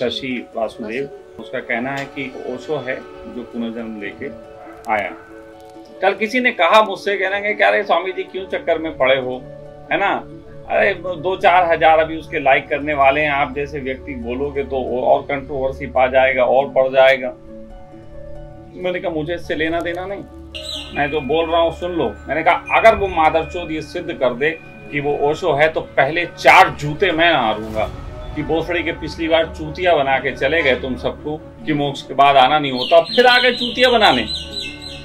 शशि वासुदेव, उसका कहना है कि ओशो है जो पुनर्जन्म लेके आया। कल किसी ने कहा मुझसे, कहना कि, क्या स्वामी जी क्यों चक्कर में पड़े हो? है ना? अरे, दो चार हज़ार अभी उसके लाइक करने वाले हैं। आप जैसे व्यक्ति बोलोगे तो और कंट्रोवर्सी पा जाएगा, और बढ़ जाएगा। मैंने कहा, मुझे इससे लेना देना नहीं। मैं जो बोल रहा हूँ, सुन लो। मैंने कहा, अगर वो मादरचोद ये सिद्ध कर दे कि वो ओशो है तो पहले चार जूते मैं मारूँगा कि बोसड़ी के पिछली बार चूतिया बना के चले गए तुम सबको, कि मोक्ष के बाद आना नहीं होता, फिर आ गए चूतिया बनाने।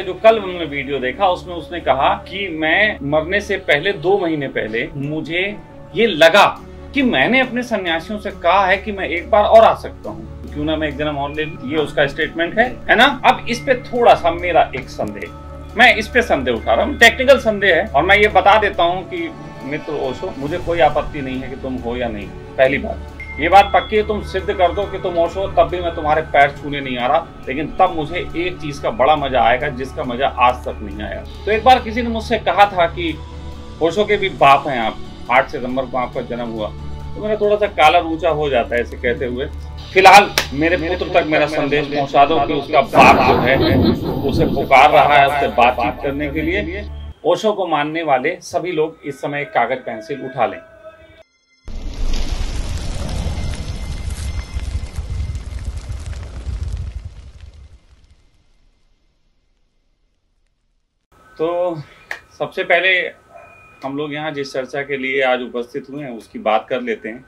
जो कल हमने वीडियो देखा, उसमें उसने कहा कि मैं मरने से पहले, दो महीने पहले, मुझे ये लगा कि मैंने अपने सन्यासियों से कहा है कि मैं एक बार और आ सकता हूँ। क्यों ना मैं एक जन्म और ले, ये उसका स्टेटमेंट है है ना? अब इस पे थोड़ा सा मेरा एक संदेह। मैं इस पे संदेह उठा रहा हूँ टेक्निकल संदेह है, और मैं ये बता देता हूँ कि मित्र ओशो, मुझे कोई आपत्ति नहीं है कि तुम हो या नहीं, पहली बात। ये बात पक्की है तुम सिद्ध कर दो कि तुम ओशो तब भी मैं तुम्हारे पैर छूने नहीं आ रहा लेकिन तब मुझे एक चीज़ का बड़ा मज़ा आएगा जिसका मज़ा आज तक नहीं आया। तो एक बार किसी ने मुझसे कहा था कि ओशो के भी बाप हैं आप आठ सितंबर को आपका जन्म हुआ। तो मेरा थोड़ा सा काला ऊँचा हो जाता है ऐसे कहते हुए। फ़िलहाल मेरे पुत्र तक मेरा संदेश पहुँचा दो कि उसका बाप जो है उसे पुकार रहा है उससे बातचीत करने के लिए। ओशो को मानने वाले सभी लोग इस समय कागज़ पेंसिल उठा लें। तो सबसे पहले हम लोग यहाँ जिस चर्चा के लिए आज उपस्थित हुए हैं, उसकी बात कर लेते हैं।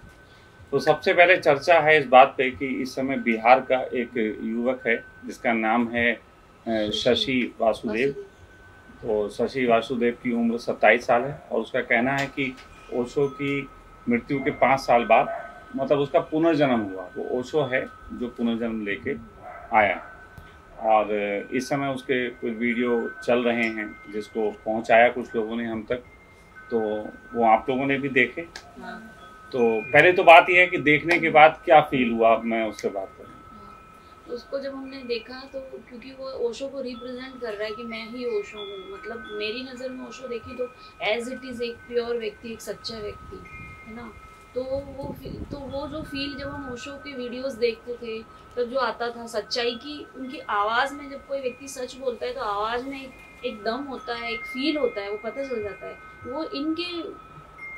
तो सबसे पहले चर्चा है इस बात पे कि इस समय बिहार का एक युवक है, जिसका नाम है शशि वासुदेव। तो शशि वासुदेव की उम्र 27 साल है और उसका कहना है कि ओशो की मृत्यु के पाँच साल बाद मतलब उसका पुनर्जन्म हुआ। वो ओशो है जो पुनर्जन्म लेके आया। और इस समय उसके कुछ वीडियो चल रहे हैं जिसको पहुँचाया कुछ लोगों ने हम तक तो वो आप लोगों ने भी देखे हाँ। तो पहले तो बात यह है कि देखने के बाद क्या फील हुआ मैं उससे बात करूँ हाँ। उसको जब हमने देखा तो क्योंकि वो ओशो को रिप्रेजेंट कर रहा है कि मैं ही ओशो हूँ मतलब मेरी नज़र में ओशो देखी तो एज इट इज़ एक प्योर व्यक्ति एक सच्चा व्यक्ति है ना तो वो तो वो जो फील जब हम ओशो के वीडियोस देखते थे, तब जो आता था सच्चाई की, उनकी आवाज़ में जब कोई व्यक्ति सच बोलता है तो आवाज़ में एक दम होता है, एक फील होता है, वो पता चल जाता है। वो इनके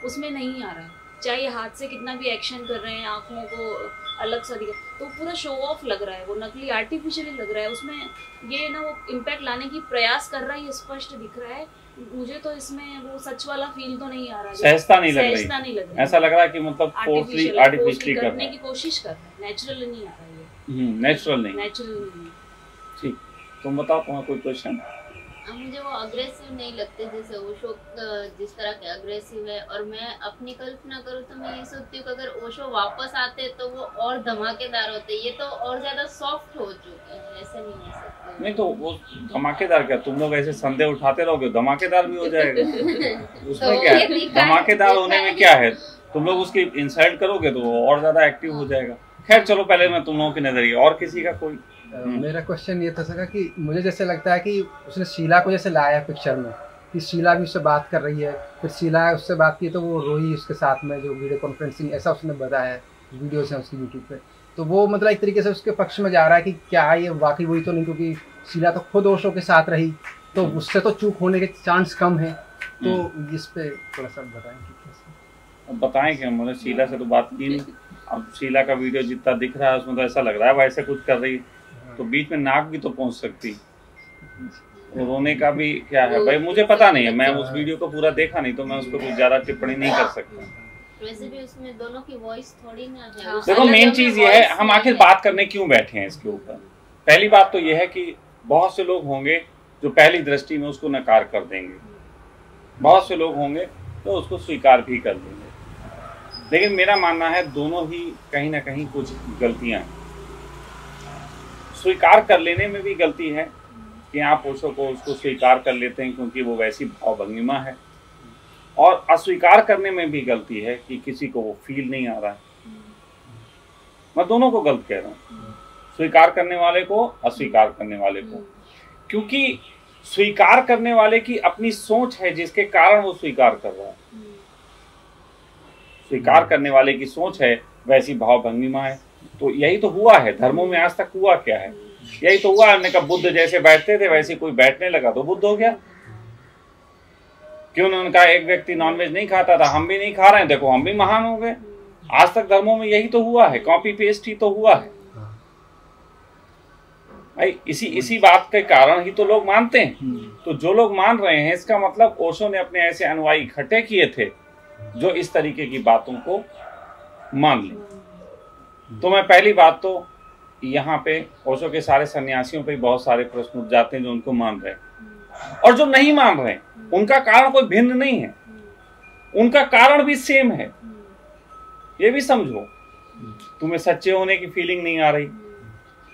उसमें नहीं आ रहा है। चाहे हाथ से कितना भी एक्शन कर रहे हैं, आँखों को अलग सा दिखा तो पूरा शो ऑफ़ लग रहा है, वो नकली आर्टिफिशियली लग रहा है। उसमें ये ना, वो इम्पैक्ट लाने की प्रयास कर रहा है, ये स्पष्ट दिख रहा है। मुझे तो इसमें वो सच वाला फील तो नहीं आ रहा सहजता नहीं लग रही। नहीं लग रही। ऐसा लग रहा है कि मतलब फोर्सली आर्टिफिशियली करने की कोशिश कर रहा है। नेचुरल नहीं आ रहा है हम्म नेचुरल नहीं। नेचुरल नहीं। ठीक। तुम बताओ तुम्हारा कोई क्वेश्चन मुझे वो अग्रेसिव नहीं लगते जैसे ओशो जिस तरह के अग्रेसिव है। और मैं अपनी कल्पना करूँ तो मैं ये सोचती हूँ कि अगर ओशो वापस आते तो वो और धमाकेदार होते। ये तो और ज़्यादा सॉफ्ट हो चुके हैं ऐसे नहीं हो सकते। नहीं तो वो धमाकेदार क्या? तुम लोग ऐसे संदेह उठाते रहोगे धमाकेदार भी हो जाएगा। उसमें तो क्या है? धमाकेदार होने में क्या है? तुम लोग उसकी इंसल्ट करोगे तो वो और ज़्यादा एक्टिव हो जाएगा। खैर चलो पहले मैं तुम लोगों के नज़रिए और किसी का कोई हम्म। मेरा क्वेश्चन ये था सका कि मुझे जैसे लगता है कि उसने शीला को जैसे लाया पिक्चर में कि शीला भी उससे बात कर रही है फिर शीला उससे बात की तो वो रोई उसके साथ में जो वीडियो कॉन्फ्रेंसिंग ऐसा उसने बताया है वीडियोज़ हैं उसकी यूट्यूब पे। तो वो मतलब एक तरीके से उसके पक्ष में जा रहा है कि क्या ये वाकई वही तो नहीं क्योंकि शीला तो खुद ओशो के साथ रही तो उससे तो चूक होने के चांस कम है। तो हम्म। इस पे थोड़ा सा बताएँ कि कैसे बताएँ कि हमने शीला से तो बात की नहीं। अब शीला का वीडियो जितना दिख रहा है उसमें तो ऐसा लग रहा है वैसे कुछ कर रही है। तो बीच में नाक भी तो पहुँच सकती। रोने का भी क्या है? भाई मुझे पता नहीं है। मैं उस वीडियो को पूरा देखा नहीं तो मैं उस पर कुछ ज़्यादा टिप्पणी नहीं कर सकता। वैसे भी उसमें दोनों की वॉइस थोड़ी ना है। हाँ। देखो मेन चीज़ ये है हम आखिर बात करने क्यों बैठे हैं इसके ऊपर? पहली बात तो ये है कि बहुत से लोग होंगे जो पहली दृष्टि में उसको नकार कर देंगे। बहुत से लोग होंगे तो उसको स्वीकार भी कर देंगे। लेकिन मेरा मानना है दोनों ही कहीं ना कहीं कुछ गलतियाँ हैं। स्वीकार कर लेने में भी गलती है कि आप पुरुषों को उसको स्वीकार कर लेते हैं क्योंकि वो वैसी भावभंगिमा है। और अस्वीकार करने में भी गलती है कि किसी को वो फील नहीं आ रहा है। मैं दोनों को गलत कह रहा हूँ। स्वीकार करने वाले को, अस्वीकार करने वाले को। क्योंकि स्वीकार करने वाले की अपनी सोच है जिसके कारण वो स्वीकार कर रहा है। स्वीकार करने वाले की सोच है, वैसी भाव भंगिमा है। तो यही तो हुआ है धर्मों में आज तक हुआ क्या है? यही तो हुआ हमने कहा बुद्ध जैसे बैठते थे वैसे कोई बैठने लगा तो बुद्ध हो गया। क्यों उन्होंने कहा एक व्यक्ति नॉनवेज नहीं खाता था हम भी नहीं खा रहे हैं देखो हम भी महान हो गए। आज तक धर्मों में यही तो हुआ है कॉपी पेस्ट ही तो हुआ है। भाई इसी इसी बात के कारण ही तो लोग मानते हैं। तो जो लोग मान रहे हैं इसका मतलब ओशो ने अपने ऐसे अनुयायी इकट्ठे किए थे जो इस तरीके की बातों को मान लें। तो मैं पहली बात तो यहाँ पे ओशो के सारे सन्यासियों पे बहुत सारे प्रश्न उठ जाते हैं जो उनको मान रहे हैं। और जो नहीं मान रहे हैं, उनका कारण कोई भिन्न नहीं है। उनका कारण भी सेम है। ये भी समझो। तुम्हें सच्चे होने की फीलिंग नहीं आ रही।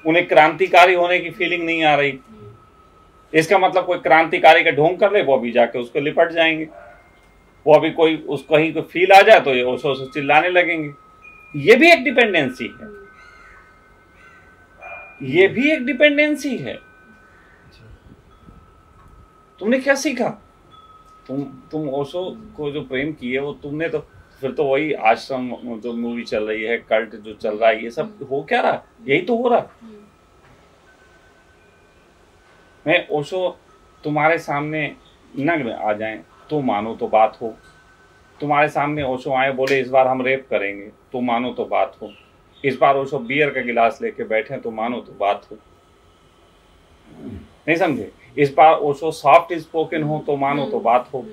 उन्हें क्रांतिकारी होने की फीलिंग नहीं आ रही। इसका मतलब कोई क्रांतिकारी का ढोंग कर ले, वो अभी जाके उसको लिपट जाएँगे। वो अभी कोई उसको कहीं को फील आ जाए तो ये ओसो से चिल्लाने लगेंगे। ये भी एक डिपेंडेंसी है। ये भी एक डिपेंडेंसी है। तुमने क्या सीखा? तुम तुम ओशो को जो प्रेम किए, वो तुमने तो फिर तो वही आश्रम, जो मूवी चल रही है कल्ट जो चल रहा है, ये सब हो क्या रहा? यही तो हो रहा। मैं ओशो तुम्हारे सामने नग्न आ जाए तो मानो तो बात हो। तुम्हारे सामने ओशो आए बोले इस बार हम रेप करेंगे। तो मानो तो बात हो। इस बार ओशो बियर का गिलास लेके बैठे तो मानो तो बात हो। नहीं समझे? इस बार ओशो सॉफ्ट स्पोकन हो तो मानो तो बात हो।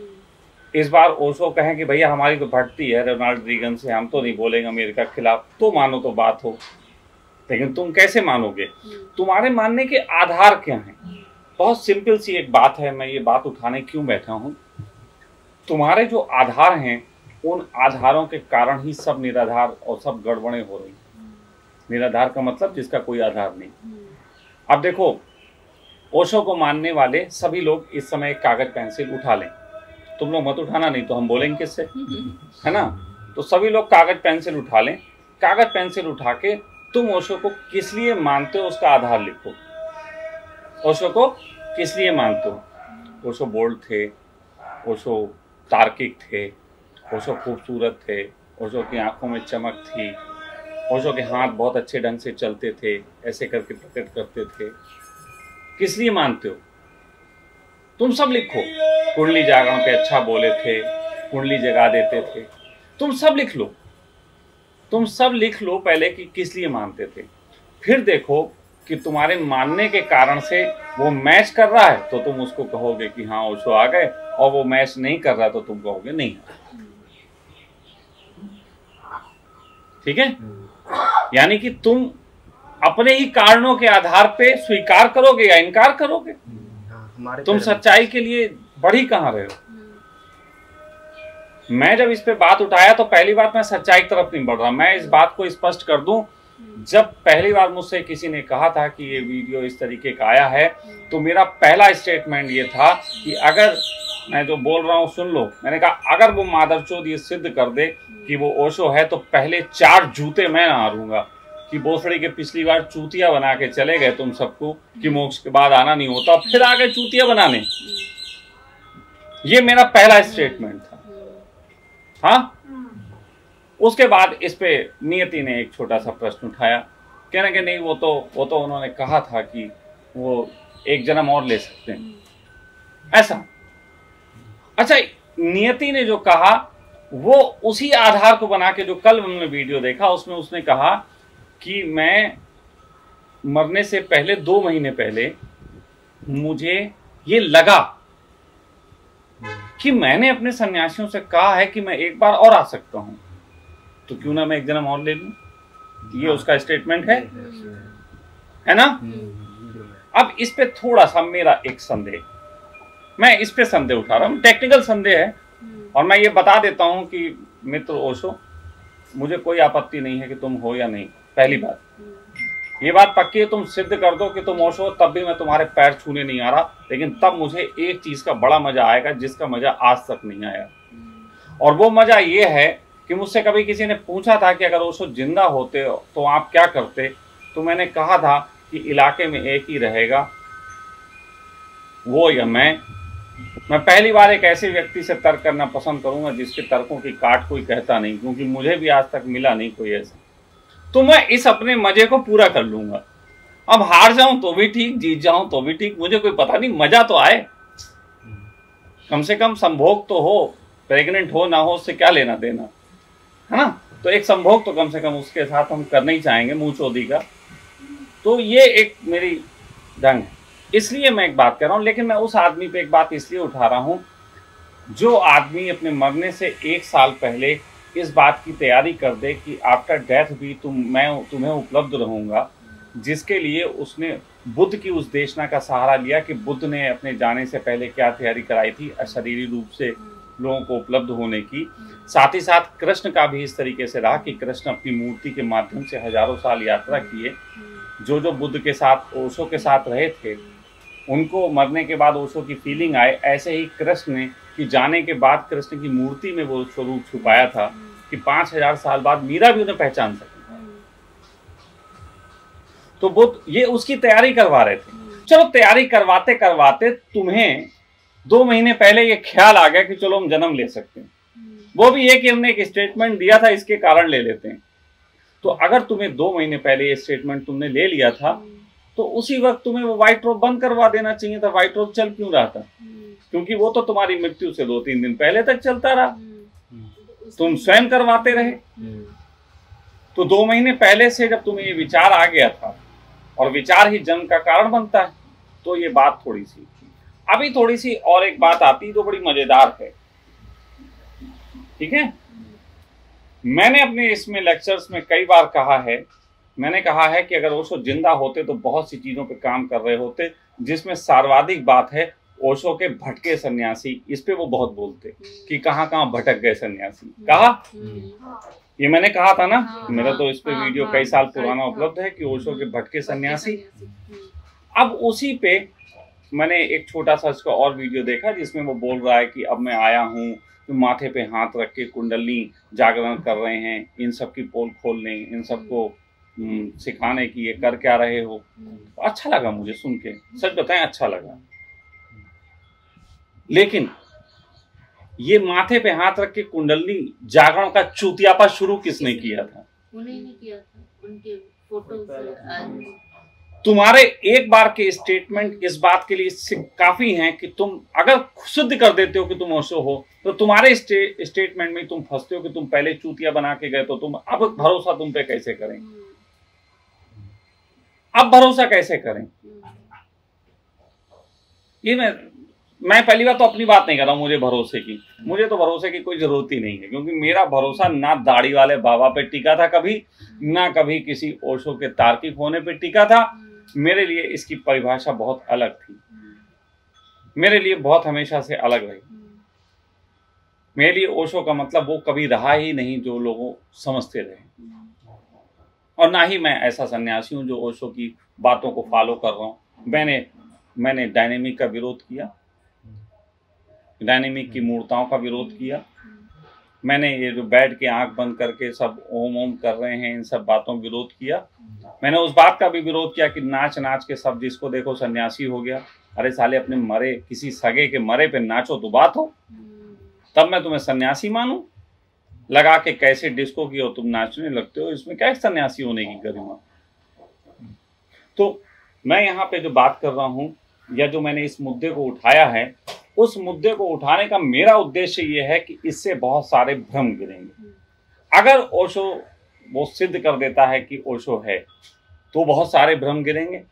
इस बार ओशो कहें कि भैया हमारी तो भटती है रोनाल्ड रीगन से हम तो नहीं बोलेंगे अमेरिका के खिलाफ। तो मानो तो बात हो। लेकिन तुम कैसे मानोगे? तुम्हारे मानने के आधार क्या हैं? बहुत सिंपल सी एक बात है मैं ये बात उठाने क्यों बैठा हूँ? तुम्हारे जो आधार हैं, उन आधारों के कारण ही सब निराधार और सब गड़बड़े हो रही निराधार का मतलब जिसका कोई आधार नहीं। अब देखो, ओशो को मानने वाले सभी लोग इस समय कागज़ पेंसिल उठा लें। तुम लोग मत उठाना, नहीं तो हम बोलेंगे किससे? है ना? तो सभी लोग कागज़ पेंसिल उठा लें। कागज़ पेंसिल उठा के तुम ओशो को किस लिए मानते हो, उसका आधार लिखो। ओशो को किस लिए मानते हो? ओशो बोल्ड थे, ओशो तार्किक थे, ओशो खूबसूरत थे, ओशो की आँखों में चमक थी, ओशो के हाथ बहुत अच्छे ढंग से चलते थे, ऐसे करके प्रकट करते थे। किस लिए मानते हो? तुम सब लिखो। कुंडली जागरण पे अच्छा बोले थे, कुंडली जगा देते थे। तुम सब लिख लो। तुम सब लिख लो पहले कि किस लिए मानते थे। फिर देखो कि तुम्हारे मानने के कारण से वो मैच कर रहा है तो तुम उसको कहोगे कि हाँ ओशो आ गए और वो मैच नहीं कर रहा तो तुम कहोगे नहीं। ठीक है? यानी कि तुम अपने ही कारणों के आधार पे स्वीकार करोगे या इनकार करोगे? तुम सच्चाई के लिए बढ़ी कहाँ रहे हो? मैं जब इस पे बात उठाया तो पहली बात मैं सच्चाई की तरफ़ नहीं बढ़ रहा। मैं इस बात को स्पष्ट कर दूँ जब पहली बार मुझसे किसी ने कहा था कि ये वीडियो इस तरीके का आया है तो मेरा पहला स्टेटमेंट ये था कि अगर, मैं जो बोल रहा हूँ, सुन लो। मैंने कहा, अगर वो मादरचोद ये सिद्ध कर दे कि वो ओशो है तो पहले चार जूते मैं हारूँगा कि बोसड़ी के पिछली बार चूतिया बना के चले गए तुम सबको, कि मोक्ष के बाद आना नहीं होता फिर आगे चूतिया बनाने। ये मेरा पहला स्टेटमेंट था। हाँ? उसके बाद इस पे नियति ने एक छोटा सा प्रश्न उठाया। कहना कि, नहीं, वो तो वो तो उन्होंने कहा था कि वो एक जन्म और ले सकते हैं। ऐसा। अच्छा नियति ने जो कहा, वो उसी आधार को बना के जो कल हमने वीडियो देखा, उसमें उसने कहा कि मैं मरने से पहले, दो महीने पहले, मुझे ये लगा कि मैंने अपने सन्यासियों से कहा है कि मैं एक बार और आ सकता हूँ। तो क्यों ना मैं एक जन्म और ले लू? ये हाँ। उसका स्टेटमेंट है। है ना? अब इस पे थोड़ा सा मेरा एक संदेह। मैं इस पे संदेह उठा रहा हूँ। टेक्निकल संदेह है। और मैं ये बता देता हूँ कि मित्र ओशो मुझे कोई आपत्ति नहीं है कि तुम हो या नहीं। पहली बात। ये बात पक्की है तुम सिद्ध कर दो कि तुम ओशो तब भी मैं तुम्हारे पैर छूने नहीं आ रहा। लेकिन तब मुझे एक चीज़ का बड़ा मज़ा आएगा जिसका मज़ा आज तक नहीं आया। और वो मज़ा ये है कि मुझसे कभी किसी ने पूछा था कि अगर ओशो ज़िंदा होते हो तो आप क्या करते? तो मैंने कहा था कि इलाके में एक ही रहेगा। वो या मैं मैं पहली बार एक ऐसे व्यक्ति से तर्क करना पसंद करूँगा जिसके तर्कों की काट कोई कहता नहीं क्योंकि मुझे भी आज तक मिला नहीं कोई ऐसा। तो मैं इस अपने मज़े को पूरा कर लूँगा। अब हार जाऊँ तो भी ठीक जीत जाऊँ तो भी ठीक मुझे कोई पता नहीं मज़ा तो आए। कम से कम संभोग तो हो प्रेग्नेंट हो ना हो उससे क्या लेना देना? है ना? तो एक संभोग तो कम से कम उसके साथ हम करना ही चाहेंगे, मुँह चौधरी का। तो ये एक मेरी ढंग है। इसलिए मैं एक बात कर रहा हूँ, लेकिन मैं उस आदमी पे एक बात इसलिए उठा रहा हूँ, जो आदमी अपने मरने से एक साल पहले इस बात की तैयारी कर दे कि आफ्टर डेथ भी तुम, मैं, तुम्हें उपलब्ध रहूँगा, जिसके लिए उसने बुद्ध की उस देशना का सहारा लिया कि बुद्ध ने अपने जाने से पहले क्या तैयारी कराई थी, अशरीरी रूप से लोगों को उपलब्ध होने की। साथ ही साथ कृष्ण का भी इस तरीके से रहा कि कृष्ण अपनी मूर्ति के माध्यम से हज़ारों साल यात्रा किए। जो जो बुद्ध के साथ, ओशो के साथ रहे थे, उनको मरने के बाद ओशो की फीलिंग आए। ऐसे ही कृष्ण ने कि जाने के बाद कृष्ण की मूर्ति में वो स्वरूप छुपाया था कि पाँच हज़ार साल बाद मीरा भी उन्हें पहचान सके। तो बुद्ध ये उसकी तैयारी करवा रहे थे। चलो तैयारी करवाते करवाते तुम्हें दो महीने पहले ये ख्याल आ गया कि चलो हम जन्म ले सकते हैं। वो भी ये कि हमने एक स्टेटमेंट दिया था इसके कारण ले लेते हैं। तो अगर तुम्हें दो महीने पहले ये स्टेटमेंट तुमने ले लिया था तो उसी वक्त तुम्हें वो व्हाइट रोप बंद करवा देना चाहिए था। व्हाइट रोप चल क्यों रहा था? क्योंकि वो तो तुम्हारी मृत्यु से दो तीन दिन पहले तक चलता रहा। तुम स्वयं करवाते रहे। तो दो महीने पहले से जब तुम्हें ये विचार आ गया था और विचार ही जन्म का कारण बनता है तो ये बात थोड़ी सी अभी थोड़ी सी और एक बात आती तो बड़ी मज़ेदार है। ठीक है? मैंने अपने इसमें लेक्चर्स में कई बार कहा है मैंने कहा है कि अगर ओशो ज़िंदा होते तो बहुत सी चीज़ों पे काम कर रहे होते जिसमें सर्वाधिक बात है ओशो के भटके सन्यासी। इस पे वो बहुत बोलते कि कहाँ कहाँ भटक गए सन्यासी। कहा? ये मैंने कहा था ना? हाँ, मेरा तो इस पे हाँ, वीडियो हाँ, कई साल हाँ, पुराना हाँ, उपलब्ध है कि ओशो के भटके सन्यासी। अब उसी पे मैंने एक छोटा सा इसका और वीडियो देखा जिसमें वो बोल रहा है कि अब मैं आया हूँ तो माथे पे हाथ रख के कुंडली जागरण कर रहे हैं इन सब की पोल खोलने इन सबको हम्म, सिखाने की ये कर क्या रहे हो। हम्म, अच्छा लगा मुझे सुन के सच बताएँ अच्छा लगा। लेकिन ये माथे पे हाथ रख के कुंडली जागरण का चूतियापा शुरू किसने किया था? उन्हीं किया था उनके फ़ोटो तुम्हारे एक बार के स्टेटमेंट इस बात के लिए काफ़ी हैं कि तुम अगर सिद्ध कर देते हो कि तुम ओशो हो तो तुम्हारे स्टे, स्टेटमेंट में तुम फंसते हो कि तुम पहले चूतिया बना के गए तो तुम अब भरोसा तुम पे कैसे करें? अब भरोसा कैसे करें? ये मैं मैं पहली बार तो अपनी बात नहीं कर रहा हूँ मुझे भरोसे की। मुझे तो भरोसे की कोई ज़रूरत ही नहीं है क्योंकि मेरा भरोसा ना दाढ़ी वाले बाबा पे टिका था कभी ना कभी किसी ओशो के तार्किक होने पे टिका था। मेरे लिए इसकी परिभाषा बहुत अलग थी। मेरे लिए बहुत हमेशा से अलग रही। मेरे लिए ओशो का मतलब वो कभी रहा ही नहीं जो लोग समझते रहे। और ना ही मैं ऐसा सन्यासी हूँ जो ओशो की बातों को फॉलो कर रहा हूँ। मैंने मैंने डायनेमिक का विरोध किया। डायनेमिक की मूर्ताओं का विरोध किया। मैंने ये जो बैठ के आँख बंद करके सब ओम ओम कर रहे हैं, इन सब बातों विरोध किया। मैंने उस बात का भी विरोध किया कि नाच नाच के सब जिसको देखो सन्यासी हो गया। अरे साले अपने मरे, किसी सगे के मरे पे नाचो तो बात हो। तब मैं तुम्हें सन्यासी मानू? लगा के कैसे डिस्को की हो तुम नाचने लगते हो? इसमें क्या सन्यासी होने की गरिमा? तो मैं यहाँ पे जो बात कर रहा हूँ, या जो मैंने इस मुद्दे को उठाया है उस मुद्दे को उठाने का मेरा उद्देश्य ये है कि इससे बहुत सारे भ्रम गिरेंगे। अगर ओशो वो सिद्ध कर देता है कि ओशो है तो बहुत सारे भ्रम गिरेंगे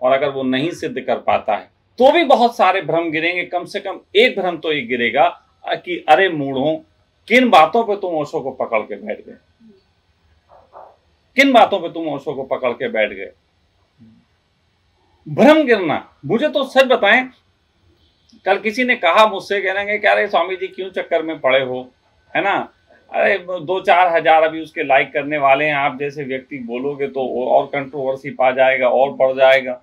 और अगर वो नहीं सिद्ध कर पाता है तो भी बहुत सारे भ्रम गिरेंगे। कम से कम एक भ्रम तो ये गिरेगा कि अरे मूढ़ों किन बातों पे तुम ओशो को पकड़ के बैठ गए? किन बातों पे तुम ओशो को पकड़ के बैठ गए? भ्रम गिरना। मुझे तो सच बताएँ कल किसी ने कहा मुझसे, कहेंगे क्या अरे स्वामी जी क्यों चक्कर में पड़े हो? है ना? अरे, दो चार हज़ार अभी उसके लाइक करने वाले हैं। आप जैसे व्यक्ति बोलोगे तो और कंट्रोवर्सी पा जाएगा, और बढ़ जाएगा।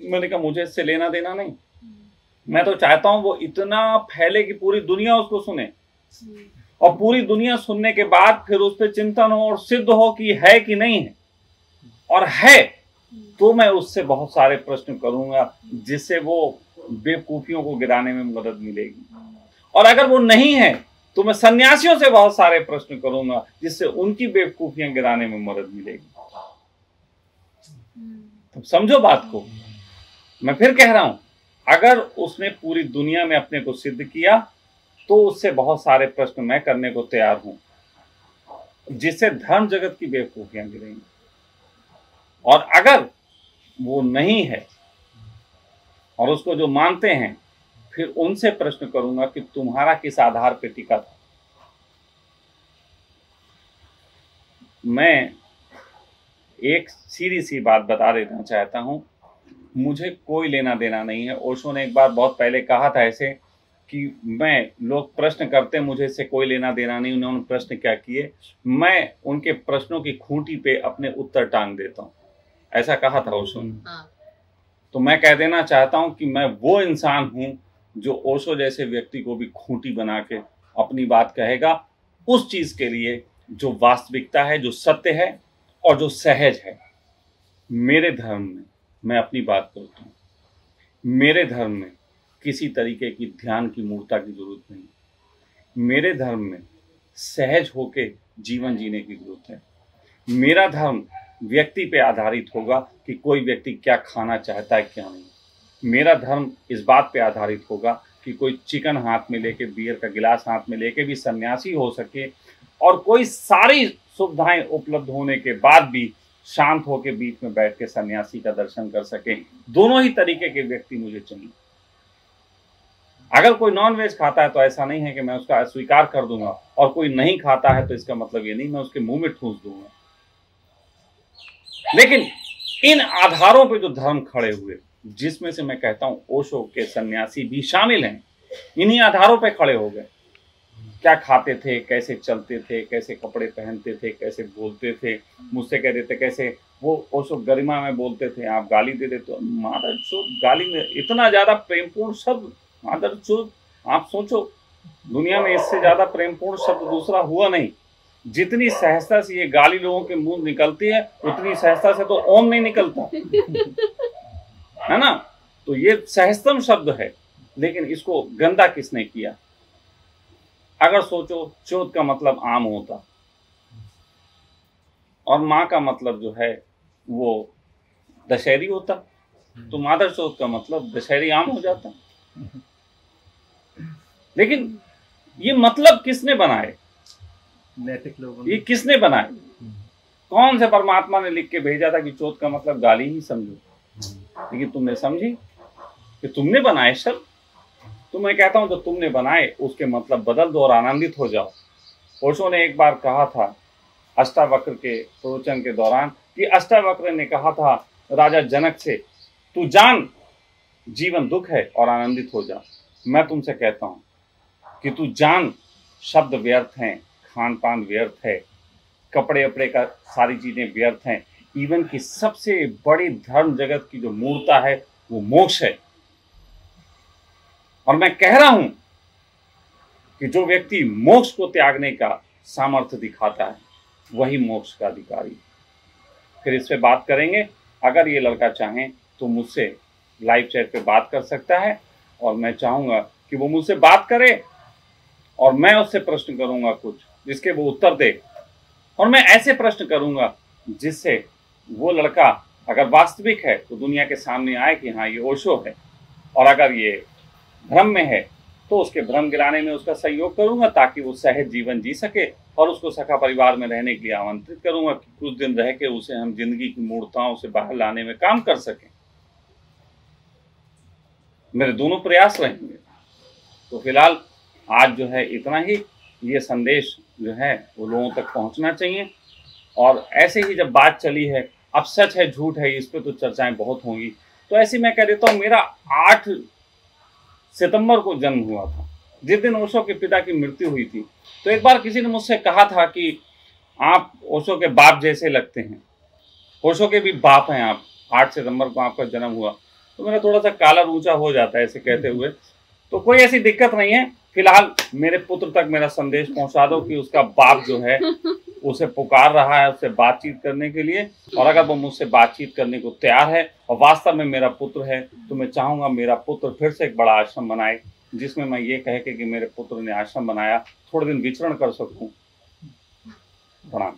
मैंने कहा, मुझे इससे लेना देना नहीं। मैं तो चाहता हूँ वो इतना फैले कि पूरी दुनिया उसको सुने। और पूरी दुनिया सुनने के बाद फिर उस पर चिंतन हो और सिद्ध हो कि है कि नहीं है। और है तो मैं उससे बहुत सारे प्रश्न करूँगा, जिससे वो बेवकूफियों को गिराने में मदद मिलेगी। और अगर वो नहीं है तो मैं सन्यासियों से बहुत सारे प्रश्न करूँगा, जिससे उनकी बेवकूफियाँ गिराने में मदद मिलेगी। तो समझो बात को। मैं फिर कह रहा हूँ, अगर उसने पूरी दुनिया में अपने को सिद्ध किया तो उससे बहुत सारे प्रश्न मैं करने को तैयार हूँ, जिससे धर्म जगत की बेवकूफियाँ गिरेंगी। और अगर वो नहीं है और उसको जो मानते हैं, फिर उनसे प्रश्न करूँगा कि तुम्हारा किस आधार पर टिका था? मैं एक सीधी सी बात बता देना चाहता हूँ। मुझे कोई लेना देना नहीं है। ओशो ने एक बार बहुत पहले कहा था ऐसे कि मैं, लोग प्रश्न करते मुझे इससे कोई लेना देना नहीं, उन्होंने प्रश्न क्या किए? मैं उनके प्रश्नों की खूंटी पे अपने उत्तर टांग देता हूँ। ऐसा कहा था ओशो ने। हाँ। तो मैं कह देना चाहता हूँ कि मैं वो इंसान हूँ जो ओशो जैसे व्यक्ति को भी खूंटी बना के अपनी बात कहेगा उस चीज़ के लिए जो वास्तविकता है, जो सत्य है और जो सहज है। मेरे धर्म में मैं अपनी बात करता हूँ। मेरे धर्म में किसी तरीके की ध्यान की मूर्ता की ज़रूरत नहीं। मेरे धर्म में सहज होके जीवन जीने की ज़रूरत है। मेरा धर्म व्यक्ति पे आधारित होगा कि कोई व्यक्ति क्या खाना चाहता है, क्या नहीं। मेरा धर्म इस बात पे आधारित होगा कि कोई चिकन हाथ में लेके बियर का गिलास हाथ में लेके भी सन्यासी हो सके और कोई सारी सुविधाएँ उपलब्ध होने के बाद भी शांत होकर बीच में बैठ के सन्यासी का दर्शन कर सके। दोनों ही तरीके के व्यक्ति मुझे चाहिए। अगर कोई नॉन वेज खाता है तो ऐसा नहीं है कि मैं उसका अस्वीकार कर दूँगा और कोई नहीं खाता है तो इसका मतलब ये नहीं, मैं उसके मुँह में ठूस दूँगा। लेकिन इन आधारों पे जो धर्म खड़े हुए, जिसमें से मैं कहता हूँ, ओशो के सन्यासी भी शामिल हैं, इन्हीं आधारों पे खड़े हो गए। क्या खाते थे, कैसे चलते थे, कैसे कपड़े पहनते थे, कैसे बोलते थे, मुझसे कह देते, कैसे? वो ओशो गरिमा में बोलते थे, आप गाली दे देते मादर चो गाली में इतना ज़्यादा प्रेमपूर्ण शब्द, मादर चो आप सोचो, दुनिया में इससे ज़्यादा प्रेमपूर्ण शब्द दूसरा हुआ नहीं। जितनी सहजता से ये गाली लोगों के मुँह निकलती है उतनी सहजता से तो ओम नहीं निकलता। है ना? तो ये सहजतम शब्द है लेकिन इसको गंदा किसने किया? अगर सोचो चौथ का मतलब आम होता। और माँ का मतलब जो है वो दशहरी होता। तो मादर चौथ का मतलब दशहरी आम हो जाता। लेकिन ये मतलब किसने बनाए? नैतिक लोगों ये किसने बनाए कौन से परमात्मा ने लिख के भेजा था कि चौथ का मतलब गाली ही समझो? लेकिन तुमने समझी कि तुमने बनाए शब्द तो मैं कहता हूँ जो तुमने बनाए उसके मतलब बदल दो और आनंदित हो जाओ। ओशो ने एक बार कहा था अष्टावक्र के प्रवचन के दौरान कि अष्टावक्र ने कहा था राजा जनक से तू जान जीवन दुख है और आनंदित हो जा। मैं तुमसे कहता हूँ कि तू जान शब्द व्यर्थ हैं खान पान व्यर्थ है। कपड़े वपड़े का सारी चीज़ें व्यर्थ हैं। इवन की सबसे बड़ी धर्म जगत की जो मूर्ता है, वो मोक्ष है। और मैं कह रहा हूँ कि जो व्यक्ति मोक्ष को त्यागने का सामर्थ्य दिखाता है, वही मोक्ष का अधिकारी फिर इस पर बात करेंगे। अगर ये लड़का चाहे तो मुझसे लाइव चैट पे बात कर सकता है और मैं चाहूँगा कि वो मुझसे बात करे और मैं उससे प्रश्न करूँगा कुछ। जिसके वो उत्तर दे। और मैं ऐसे प्रश्न करूँगा, जिससे वो लड़का अगर वास्तविक है तो दुनिया के सामने आए कि हाँ ये ओशो है। और अगर ये भ्रम में है तो उसके भ्रम गिराने में उसका सहयोग करूँगा, ताकि वो सहज जीवन जी सके और उसको सखा परिवार में रहने के लिए आमंत्रित करूँगा कि कुछ दिन रह के उसे हम ज़िंदगी की मूर्ताओं से बाहर लाने में काम कर सकें। मेरे दोनों प्रयास रहेंगे। तो फ़िलहाल आज जो है इतना ही। ये संदेश जो है, वो लोगों तक पहुँचना चाहिए। और ऐसे ही जब बात चली है, अब सच है, झूठ है, इस पर तो चर्चाएँ बहुत होंगी। तो ऐसे मैं कह देता हूँ, मेरा आठ सितंबर को जन्म हुआ था। जिस दिन ओशो के पिता की मृत्यु हुई थी। तो एक बार किसी ने मुझसे कहा था कि आप ओशो के बाप जैसे लगते हैं। ओशो के भी बाप हैं आप। आठ सितंबर को आपका जन्म हुआ। तो मेरा थोड़ा सा कालर ऊँचा हो जाता है ऐसे कहते हुए। तो कोई ऐसी दिक्कत नहीं है। फ़िलहाल मेरे पुत्र तक मेरा संदेश पहुँचा दो कि उसका बाप जो है उसे पुकार रहा है उससे बातचीत करने के लिए। और अगर वो मुझसे बातचीत करने को तैयार है और वास्तव में मेरा पुत्र है तो मैं चाहूँगा मेरा पुत्र फिर से एक बड़ा आश्रम बनाए जिसमें मैं ये कह के कि मेरे पुत्र ने आश्रम बनाया थोड़े दिन विचरण कर सकूँ। प्रणाम।